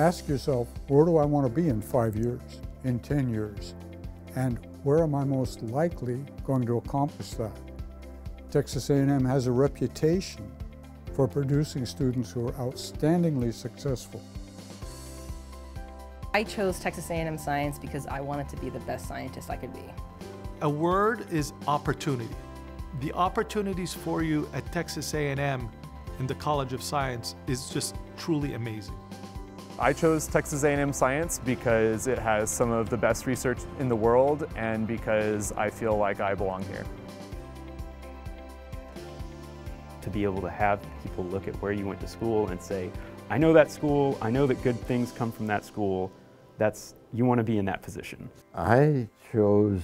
Ask yourself, where do I want to be in five years, in 10 years? And where am I most likely going to accomplish that? Texas A&M has a reputation for producing students who are outstandingly successful. I chose Texas A&M Science because I wanted to be the best scientist I could be. A word is opportunity. The opportunities for you at Texas A&M in the College of Science is just truly amazing. I chose Texas A&M Science because it has some of the best research in the world and because I feel like I belong here. To be able to have people look at where you went to school and say, I know that school, I know that good things come from that school, that's, you want to be in that position. I chose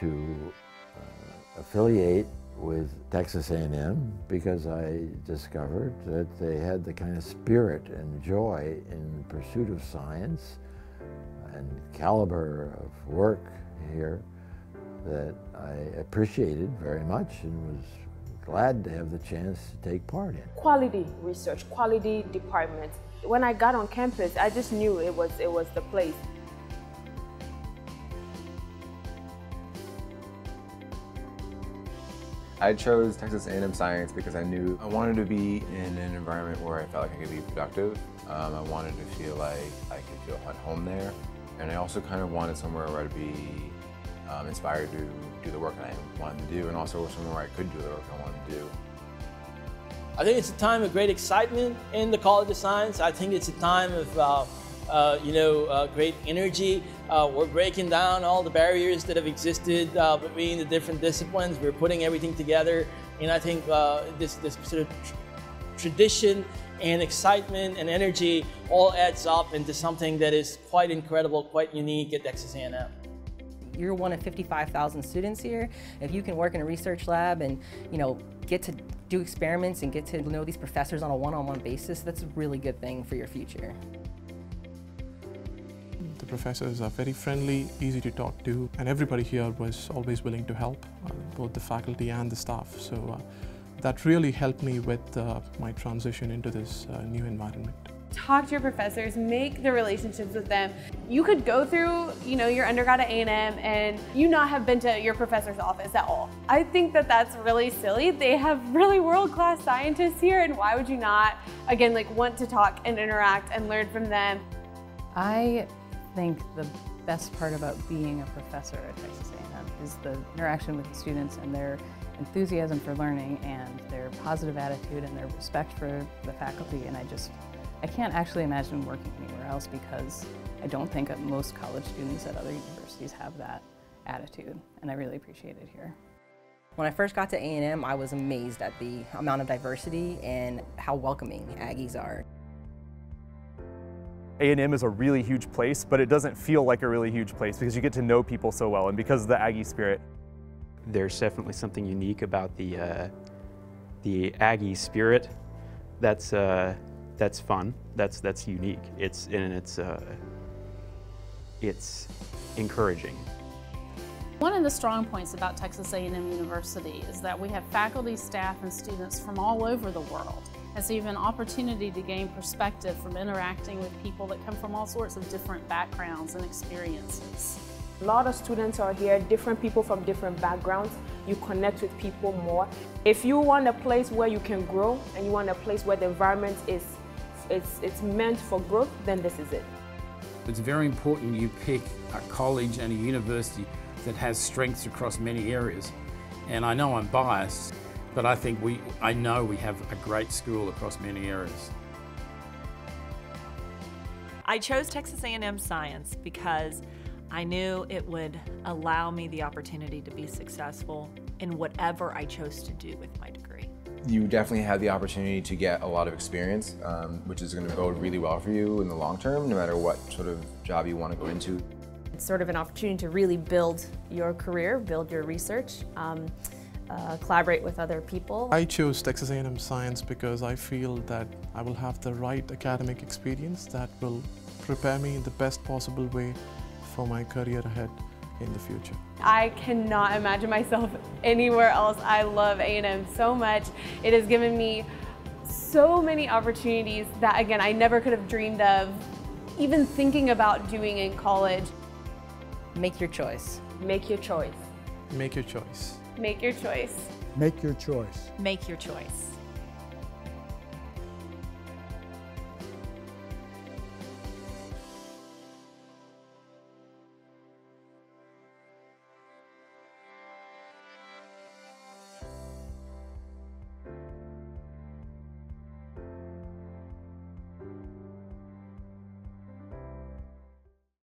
to uh, affiliate with Texas A&M because I discovered that they had the kind of spirit and joy in pursuit of science and caliber of work here that I appreciated very much and was glad to have the chance to take part in. Quality research, quality department. When I got on campus, I just knew it was, it was the place. I chose Texas A&M Science because I knew I wanted to be in an environment where I felt like I could be productive. Um, I wanted to feel like I could feel at home there. And I also kind of wanted somewhere where I'd be um, inspired to do the work that I wanted to do and also somewhere where I could do the work I wanted to do. I think it's a time of great excitement in the College of Science. I think it's a time of uh, uh, you know, uh, great energy. Uh, we're breaking down all the barriers that have existed uh, between the different disciplines. We're putting everything together, and I think uh, this, this sort of tr tradition and excitement and energy all adds up into something that is quite incredible, quite unique at Texas A&M. You're one of 55,000 students here. If you can work in a research lab and, you know, get to do experiments and get to know these professors on a one-on-one -on -one basis, that's a really good thing for your future professors are very friendly, easy to talk to, and everybody here was always willing to help, uh, both the faculty and the staff. So uh, that really helped me with uh, my transition into this uh, new environment. Talk to your professors, make the relationships with them. You could go through, you know, your undergrad at A&M and you not have been to your professor's office at all. I think that that's really silly. They have really world-class scientists here and why would you not, again, like want to talk and interact and learn from them? I think the best part about being a professor at Texas A&M is the interaction with the students and their enthusiasm for learning and their positive attitude and their respect for the faculty and I just I can't actually imagine working anywhere else because I don't think most college students at other universities have that attitude and I really appreciate it here. When I first got to A&M, I was amazed at the amount of diversity and how welcoming Aggies are. A&M is a really huge place, but it doesn't feel like a really huge place because you get to know people so well and because of the Aggie spirit. There's definitely something unique about the, uh, the Aggie spirit that's, uh, that's fun, that's, that's unique. It's, and it's, uh, it's encouraging. One of the strong points about Texas A&M University is that we have faculty, staff, and students from all over the world. And so you have an opportunity to gain perspective from interacting with people that come from all sorts of different backgrounds and experiences. A lot of students are here, different people from different backgrounds. You connect with people more. If you want a place where you can grow and you want a place where the environment is it's, it's meant for growth, then this is it. It's very important you pick a college and a university that has strengths across many areas. And I know I'm biased, but I think we, I know we have a great school across many areas. I chose Texas A&M Science because I knew it would allow me the opportunity to be successful in whatever I chose to do with my degree. You definitely have the opportunity to get a lot of experience, um, which is going to bode really well for you in the long term, no matter what sort of job you want to go into. It's sort of an opportunity to really build your career, build your research, um, uh, collaborate with other people. I chose Texas A&M Science because I feel that I will have the right academic experience that will prepare me in the best possible way for my career ahead in the future. I cannot imagine myself anywhere else. I love A&M so much. It has given me so many opportunities that, again, I never could have dreamed of even thinking about doing in college. Make your choice. Make your choice. Make your choice. Make your choice. Make your choice. Make your choice.